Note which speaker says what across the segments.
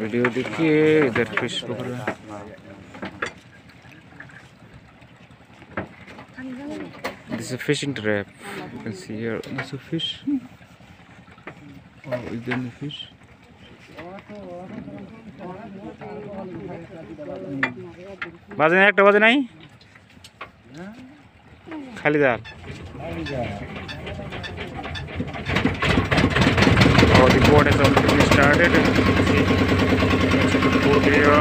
Speaker 1: Video देखिए इधर fish पकड़ रहा है This is a fishing trap. You can see here. There's a fish. Oh, is there any fish? বাজে নাই একটা বাজে নাই খালি জাল the board has already been started see it's a good board here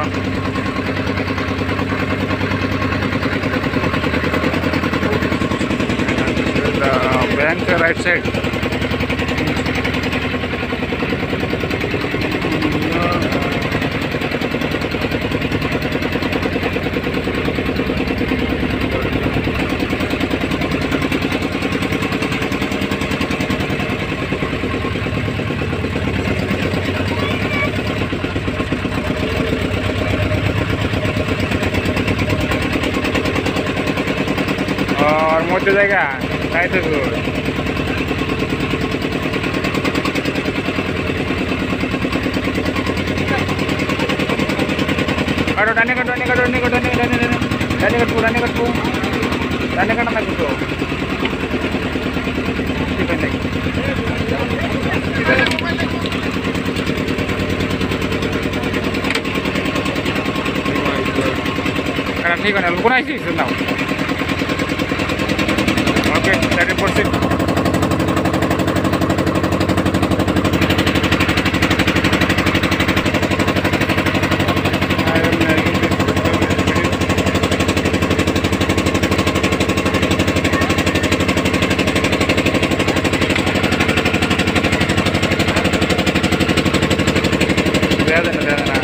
Speaker 1: the bank right side और मोठे जायगा काय तर काढो डाने काढ डाने काढ डाने काढ डाने काढ डाने डाने डाने काढ डाने काढ डाने काढ ना कुठं ठीक आहे नाही कारण ठीक आहे ना कोणाची United Forces. Gracias.